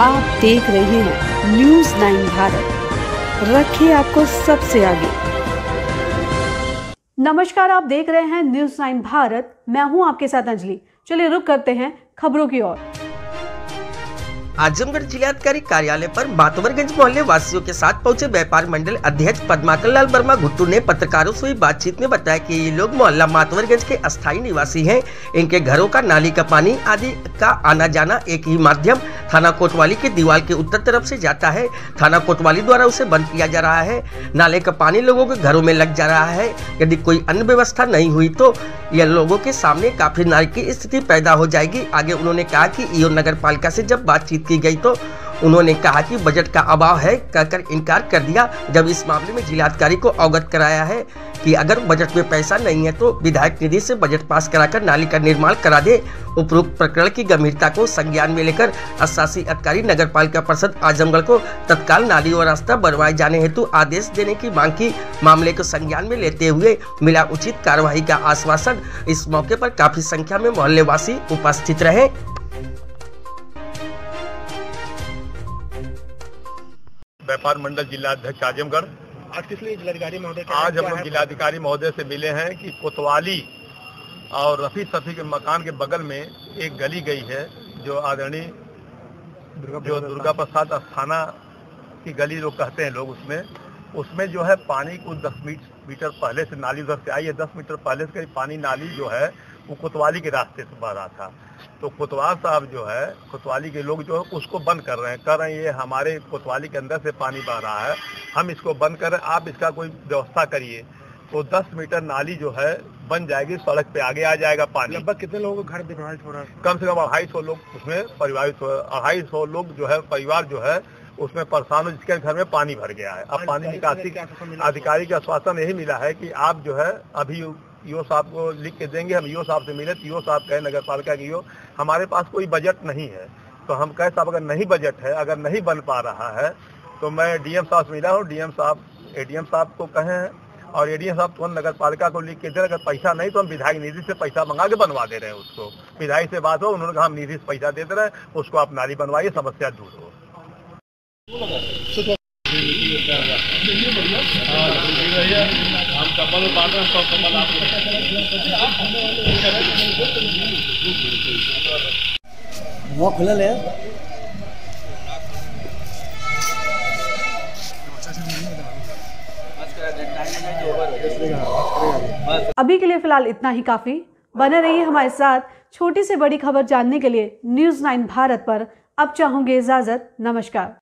आप देख रहे हैं न्यूज़ नाइन भारत। रखिए आपको सबसे आगे। नमस्कार, आप देख रहे हैं न्यूज़ नाइन भारत। मैं हूँ आपके साथ अंजलि। चलिए रुक करते हैं खबरों की ओर। आजमगढ़ जिलाधिकारी कार्यालय पर मातवरगंज मोहल्ले वासियों के साथ पहुँचे व्यापार मंडल अध्यक्ष पद्माकर लाल वर्मा गुट्टू ने पत्रकारों से हुई बातचीत में बताया कि ये लोग मोहल्ला मातवरगंज के अस्थायी निवासी हैं। इनके घरों का नाली का पानी आदि का आना जाना एक ही माध्यम थाना कोतवाली के दीवार के उत्तर तरफ़ से जाता है। थाना कोतवाली द्वारा उसे बंद किया जा रहा है। नाले का पानी लोगों के घरों में लग जा रहा है। यदि कोई अन्य व्यवस्था नहीं हुई तो यह लोगों के सामने काफ़ी नारी की स्थिति पैदा हो जाएगी। आगे उन्होंने कहा कि ईओ नगर पालिका से जब बातचीत की गई तो उन्होंने कहा कि बजट का अभाव है, कहकर इनकार कर दिया। जब इस मामले में जिलाधिकारी को अवगत कराया है कि अगर बजट में पैसा नहीं है तो विधायक निधि से बजट पास कराकर नाली का निर्माण करा दे। उपरोक्त प्रकरण की गंभीरता को संज्ञान में लेकर अशासी अधिकारी नगर पालिका परिषद आजमगढ़ को तत्काल नाली और रास्ता बनवाए जाने हेतु आदेश देने की मांग की। मामले को संज्ञान में लेते हुए मिला उचित कार्यवाही का आश्वासन। इस मौके पर काफ़ी संख्या में मोहल्ले वासी उपस्थित रहे। व्यापार मंडल जिलाध्यक्ष आजमगढ़ आज किस लिए जिलाधिकारी महोदय आज हम लोग जिलाधिकारी महोदय से मिले हैं कि कोतवाली और रफी सफी के मकान के बगल में एक गली गई है जो आदरणीय जो दुर्गा प्रसाद अस्थाना की गली लोग कहते हैं लोग उसमें। उसमें जो है पानी को दस मीटर पहले से नाली उधर से आई है दस मीटर पहले से पानी नाली जो है वो कोतवाली के रास्ते से बह रहा था। तो कोतवाल साहब जो है कोतवाली के लोग जो है उसको बंद कर रहे हैं कर रहे हैं ये हमारे कोतवाली के अंदर से पानी बह रहा है हम इसको बंद कर रहे हैं। आप इसका कोई व्यवस्था करिए। तो 10 मीटर नाली जो है बन जाएगी सड़क पे आगे आ जाएगा पानी। लगभग कितने लोगों का घर प्रभावित हो रहा है? कम से कम अढ़ाई सौ लोग उसमें परिवारित अढ़ाई सौ लोग जो है परिवार जो है उसमें परेशान हो जिसके घर में पानी भर गया है। अब पानी निकासी? अधिकारी का आश्वासन यही मिला है कि आप जो है अभी ईओ साहब को लिख के देंगे हम ईओ साहब से मिले तो ईओ साहब कहे नगर पालिका के ईओ हमारे पास कोई बजट नहीं है। तो हम कहे साहब अगर नहीं बजट है अगर नहीं बन पा रहा है तो मैं डीएम साहब से मिला हूँ। डीएम साहब एडीएम साहब को कहे हैं और एडीएम साहब तुरंत नगर पालिका को लिख के दे, अगर पैसा नहीं तो हम विधायक निधि से पैसा मंगा के बनवा दे रहे हैं उसको। विधायक से बात हो, उन्होंने कहा हम निधि से पैसा दे दे रहे हैं, उसको आप नाली बनवाइए, समस्या दूर हो। वो खुलल है अभी के लिए फ़िलहाल इतना ही काफ़ी। बने रहिए हमारे साथ छोटी से बड़ी खबर जानने के लिए न्यूज़ नाइन भारत पर। अब चाहूँगे इजाज़त। नमस्कार।